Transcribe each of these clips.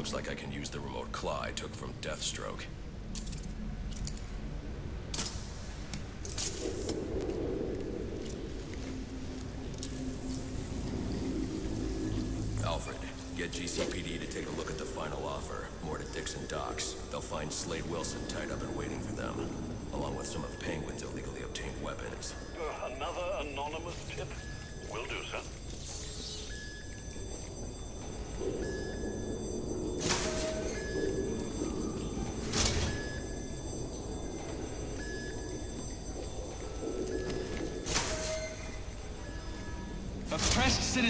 Looks like I can use the remote claw I took from Deathstroke. Alfred, get GCPD to take a look at the final offer. More to Dixon Docks. They'll find Slade Wilson tied up and waiting for them, along with some of Penguin's illegally obtained weapons. Uh, another anonymous tip?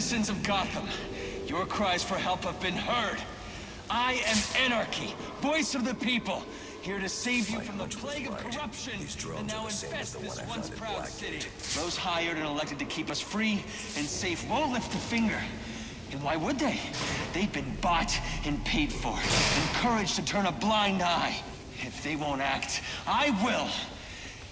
Citizens of Gotham, your cries for help have been heard. I am Anarchy, voice of the people, here to save you My from the plague of right. corruption that now are the same as infests this I once proud city. Those hired and elected to keep us free and safe won't lift a finger. And why would they? They've been bought and paid for, encouraged to turn a blind eye. If they won't act, I will.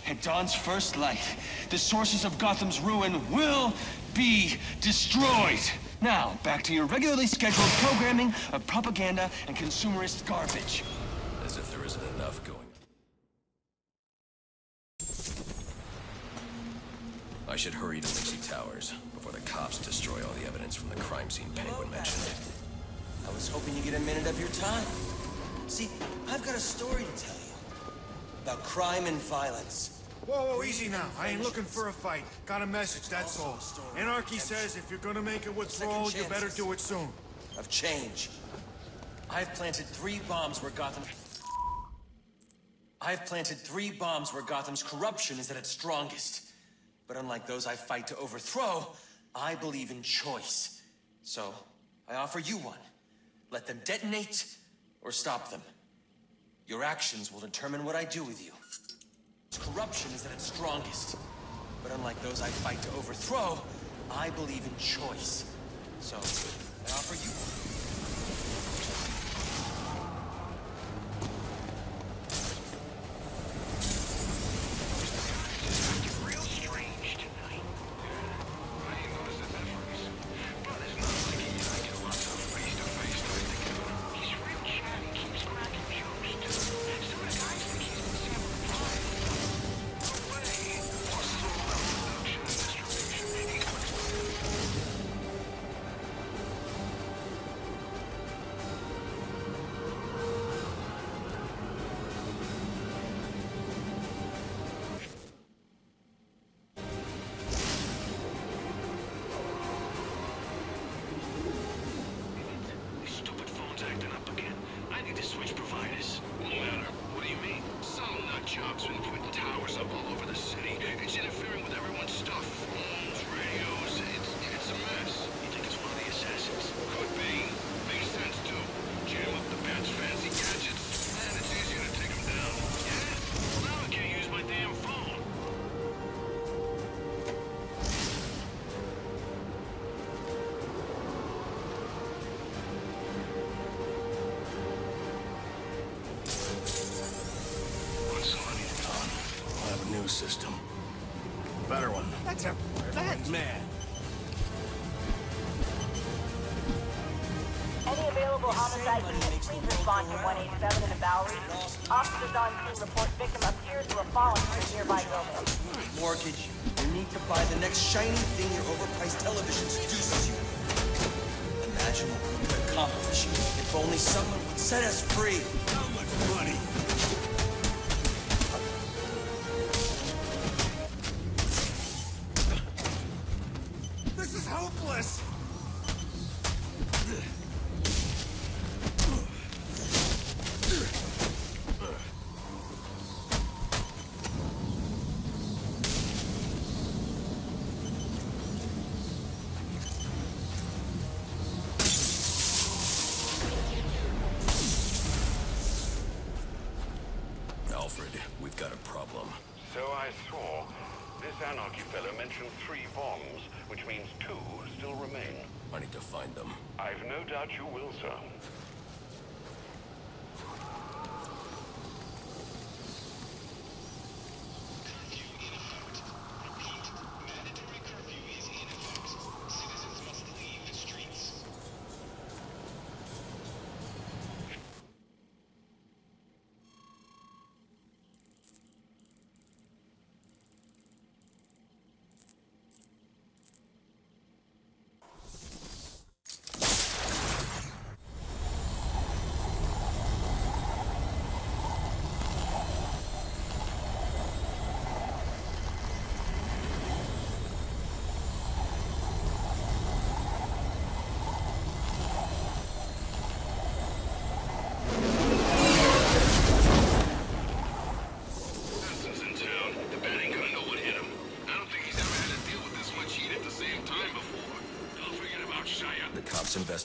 At dawn's first light, the sources of Gotham's ruin will be destroyed. Now, back to your regularly scheduled programming of propaganda and consumerist garbage. As if there isn't enough going. I should hurry to Lacey Towers before the cops destroy all the evidence from the crime scene Penguin mentioned. I was hoping you get a minute of your time. See, I've got a story to tell you. About crime and violence. Whoa, whoa, easy now. I ain't looking for a fight. Got a message, that's all. Anarchy says if you're gonna make a withdrawal, you better do it soon. Of change. I've planted three bombs where Gotham... I've planted three bombs where Gotham's corruption is at its strongest. But unlike those I fight to overthrow, I believe in choice. So, I offer you one. Let them detonate, or stop them. Your actions will determine what I do with you. Corruption is at its strongest. But unlike those I fight to overthrow, I believe in choice. So, I offer you one. System. Better one. That's a fat man. Any available homicide units, please respond to 187 in the Bowery. Officers on scene report victim appears to have fallen from a nearby building. Mortgage. You need to buy the next shiny thing your overpriced television seduces you. Imagine what we could accomplish if only someone would set us free. How much money? Mentioned three bombs, which means two still remain. I need to find them. I've no doubt you will, sir.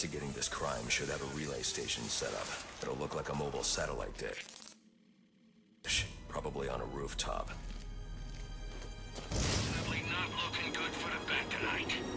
Investigating this crime should have a relay station set up. It'll look like a mobile satellite dish. Probably on a rooftop. Not looking good for the bet tonight.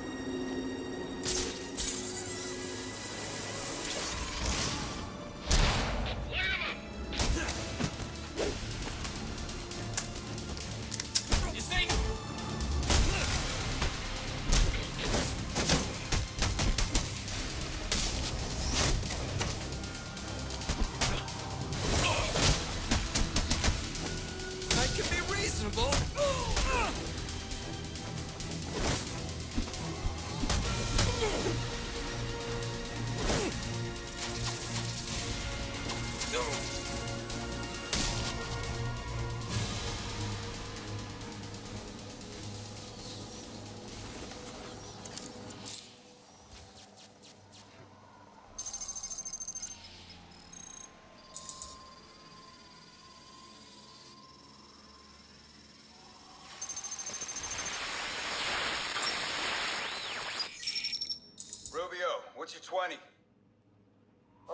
What's your 20?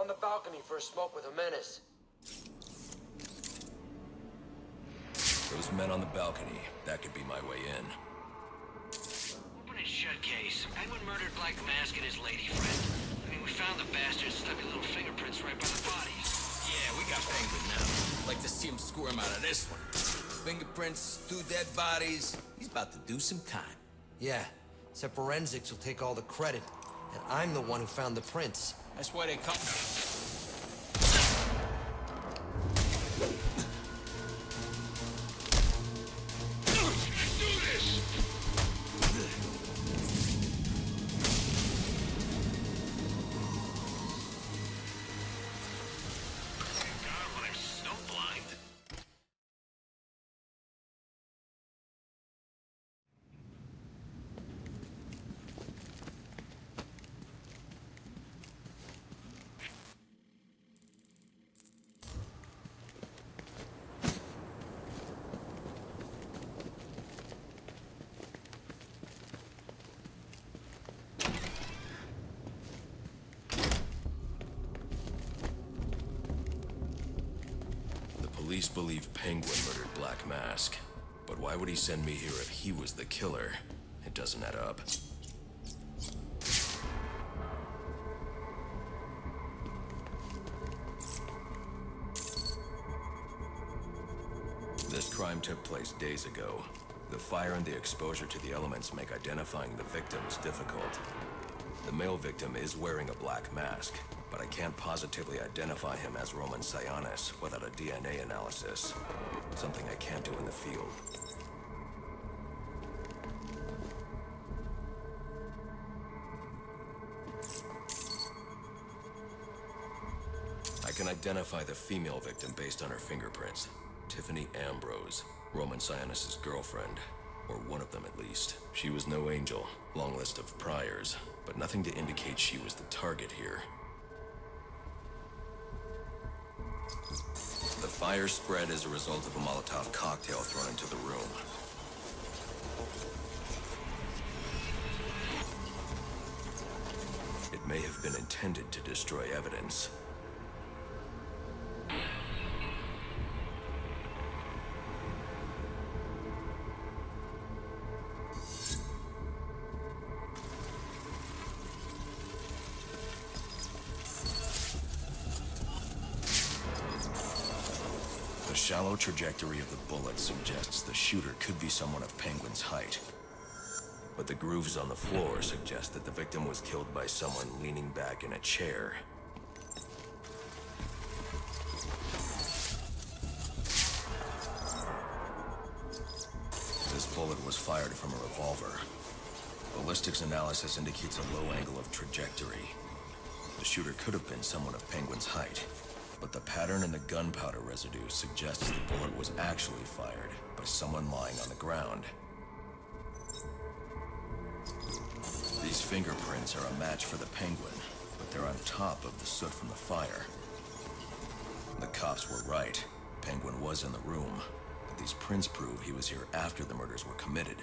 On the balcony for a smoke with a menace. Those men on the balcony, that could be my way in. Open and shut case. Penguin murdered Black Mask and his lady friend. I mean, we found the bastards, stuck his little fingerprints right by the bodies. Yeah, we got Penguin now. Like to see him squirm out of this one. Fingerprints, two dead bodies. He's about to do some time. Yeah, except forensics will take all the credit. And I'm the one who found the prints. That's why they come. Police believe Penguin murdered Black Mask. But why would he send me here if he was the killer? It doesn't add up. This crime took place days ago. The fire and the exposure to the elements make identifying the victims difficult. The male victim is wearing a black mask, but I can't positively identify him as Roman Sionis without a DNA analysis. Something I can't do in the field. I can identify the female victim based on her fingerprints. Tiffany Ambrose, Roman Sionis' girlfriend. Or one of them at least. She was no angel, long list of priors, but nothing to indicate she was the target here. Fire spread as a result of a Molotov cocktail thrown into the room. It may have been intended to destroy evidence. The shallow trajectory of the bullet suggests the shooter could be someone of Penguin's height. But the grooves on the floor suggest that the victim was killed by someone leaning back in a chair. This bullet was fired from a revolver. Ballistics analysis indicates a low angle of trajectory. The shooter could have been someone of Penguin's height, pattern in the gunpowder residue suggests the bullet was actually fired by someone lying on the ground. These fingerprints are a match for the Penguin, but they're on top of the soot from the fire. The cops were right. Penguin was in the room, but these prints prove he was here after the murders were committed.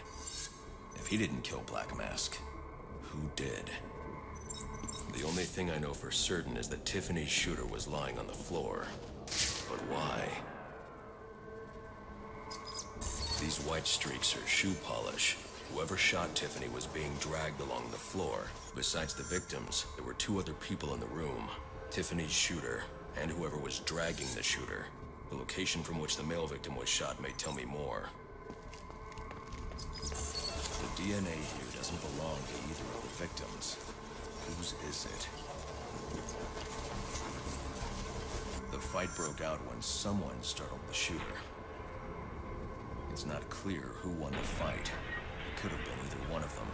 If he didn't kill Black Mask, who did? Only thing I know for certain is that Tiffany's shooter was lying on the floor. But why? These white streaks are shoe polish. Whoever shot Tiffany was being dragged along the floor. Besides the victims, there were two other people in the room. Tiffany's shooter, and whoever was dragging the shooter. The location from which the male victim was shot may tell me more. The DNA here doesn't belong to either of the victims. The fight broke out when someone startled the shooter. It's not clear who won the fight. It could have been either one of them.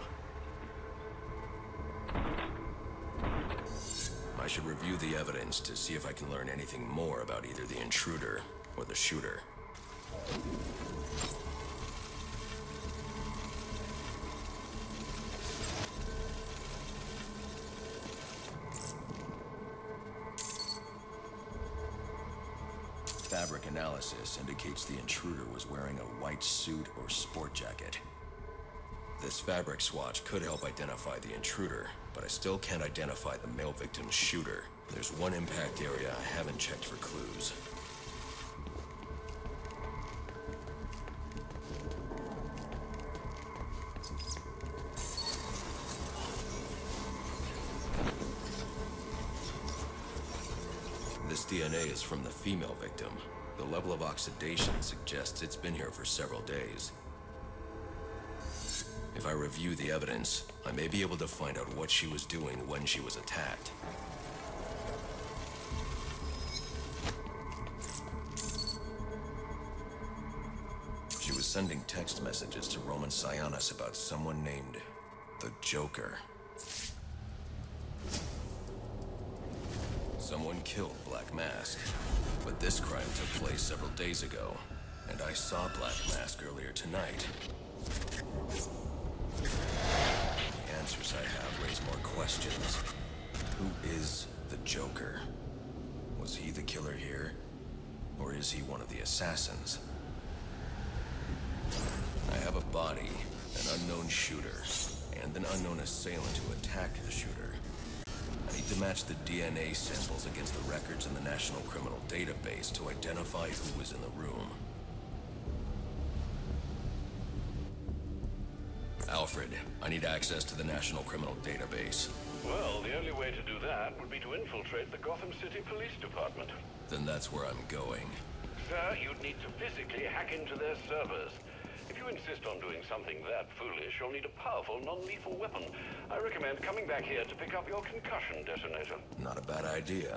I should review the evidence to see if I can learn anything more about either the intruder or the shooter. Fabric analysis indicates the intruder was wearing a white suit or sport jacket. This fabric swatch could help identify the intruder, but I still can't identify the male victim's shooter. There's one impact area I haven't checked for clues. DNA is from the female victim. The level of oxidation suggests it's been here for several days. If I review the evidence, I may be able to find out what she was doing when she was attacked. She was sending text messages to Roman Sionis about someone named the Joker. Someone killed Black Mask, but this crime took place several days ago, and I saw Black Mask earlier tonight. The answers I have raise more questions. Who is the Joker? Was he the killer here? Or is he one of the assassins? I have a body, an unknown shooter, and an unknown assailant who attacked the shooter. I need to match the DNA samples against the records in the National Criminal Database to identify who was in the room. Alfred, I need access to the National Criminal Database. Well, the only way to do that would be to infiltrate the Gotham City Police Department. Then that's where I'm going. Sir, you'd need to physically hack into their servers. If you insist on doing something that foolish, you'll need a powerful, non-lethal weapon. I recommend coming back here to pick up your concussion detonator. Not a bad idea.